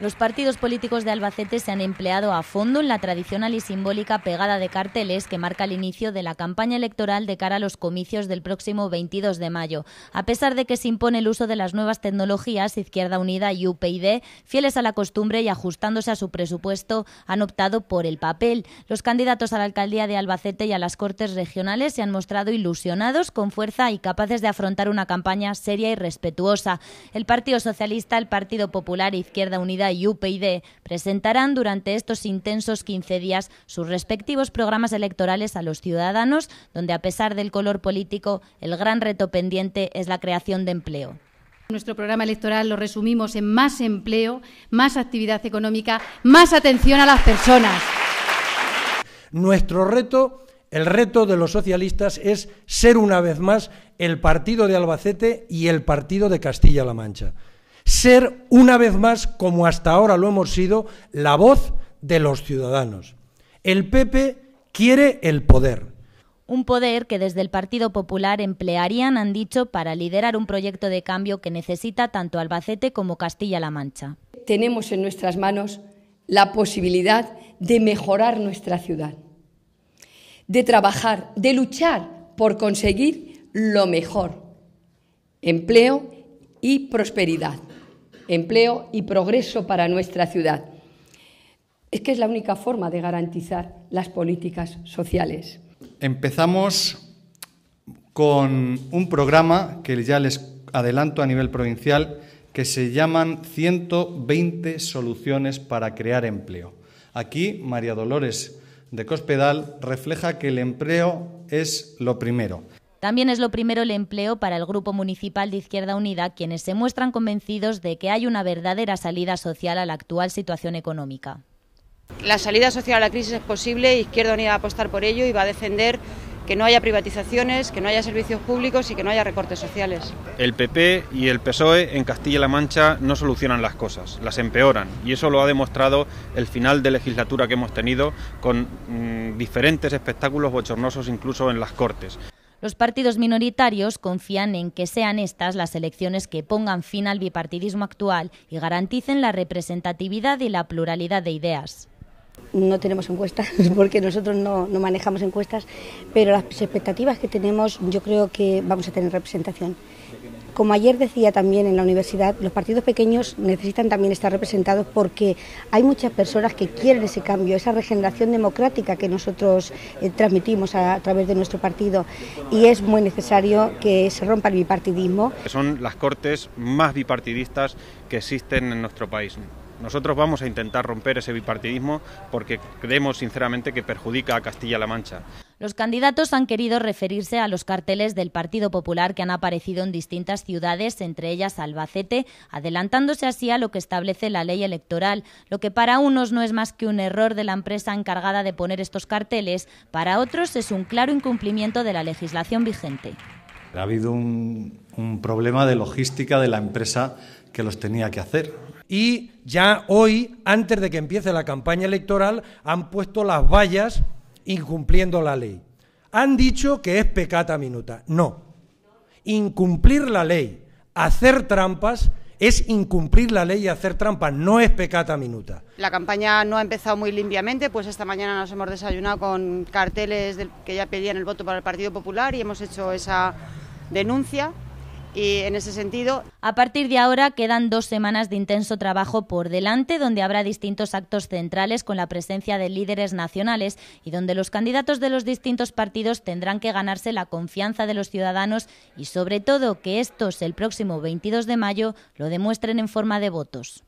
Los partidos políticos de Albacete se han empleado a fondo en la tradicional y simbólica pegada de carteles que marca el inicio de la campaña electoral de cara a los comicios del próximo 22 de mayo. A pesar de que se impone el uso de las nuevas tecnologías, Izquierda Unida y UPyD, fieles a la costumbre y ajustándose a su presupuesto, han optado por el papel. Los candidatos a la alcaldía de Albacete y a las Cortes regionales se han mostrado ilusionados, con fuerza y capaces de afrontar una campaña seria y respetuosa. El Partido Socialista, el Partido Popular e Izquierda Unida y UPyD presentarán durante estos intensos 15 días sus respectivos programas electorales a los ciudadanos, donde a pesar del color político, el gran reto pendiente es la creación de empleo. Nuestro programa electoral lo resumimos en más empleo, más actividad económica, más atención a las personas. Nuestro reto, el reto de los socialistas, es ser una vez más el partido de Albacete y el partido de Castilla-La Mancha ser una vez más, como hasta ahora lo hemos sido, la voz de los ciudadanos. El PP quiere el poder. Un poder que desde el Partido Popular emplearían, han dicho, para liderar un proyecto de cambio que necesita tanto Albacete como Castilla-La Mancha. Tenemos en nuestras manos la posibilidad de mejorar nuestra ciudad, de trabajar, de luchar por conseguir lo mejor, empleo y prosperidad empleo y progreso para nuestra ciudad. Es que es la única forma de garantizar las políticas sociales. Empezamos con un programa que ya les adelanto a nivel provincial que se llaman 120 soluciones para crear empleo. Aquí María Dolores de Cospedal refleja que el empleo es lo primero. También es lo primero el empleo para el Grupo Municipal de Izquierda Unida, quienes se muestran convencidos de que hay una verdadera salida social a la actual situación económica. La salida social a la crisis es posible, Izquierda Unida va a apostar por ello y va a defender que no haya privatizaciones, que no haya servicios públicos y que no haya recortes sociales. El PP y el PSOE en Castilla-La Mancha no solucionan las cosas, las empeoran y eso lo ha demostrado el final de legislatura que hemos tenido con mm, diferentes espectáculos bochornosos incluso en las Cortes. Los partidos minoritarios confían en que sean estas las elecciones que pongan fin al bipartidismo actual y garanticen la representatividad y la pluralidad de ideas. No tenemos encuestas porque nosotros no, no manejamos encuestas, pero las expectativas que tenemos yo creo que vamos a tener representación. Como ayer decía también en la universidad, los partidos pequeños necesitan también estar representados porque hay muchas personas que quieren ese cambio, esa regeneración democrática que nosotros eh, transmitimos a, a, través de nuestro partido y es muy necesario que se rompa el bipartidismo. Son las cortes más bipartidistas que existen en nuestro país. Nosotros vamos a intentar romper ese bipartidismo porque creemos sinceramente que perjudica a Castilla-La Mancha. Los candidatos han querido referirse a los carteles del Partido Popular que han aparecido en distintas ciudades, entre ellas Albacete, adelantándose así a lo que establece la ley electoral, lo que para unos no es más que un error de la empresa encargada de poner estos carteles, para otros es un claro incumplimiento de la legislación vigente. Ha habido un, un problema de logística de la empresa que los tenía que hacer. Y ya hoy, antes de que empiece la campaña electoral, han puesto las vallas incumpliendo la ley. Han dicho que es pecata minuta. No. Incumplir la ley, hacer trampas, es incumplir la ley y hacer trampas, no es pecata minuta. La campaña no ha empezado muy limpiamente, pues esta mañana nos hemos desayunado con carteles que ya pedían el voto para el Partido Popular y hemos hecho esa denuncia y en ese sentido. A partir de ahora quedan dos semanas de intenso trabajo por delante, donde habrá distintos actos centrales con la presencia de líderes nacionales y donde los candidatos de los distintos partidos tendrán que ganarse la confianza de los ciudadanos y sobre todo que estos el próximo 22 de mayo lo demuestren en forma de votos.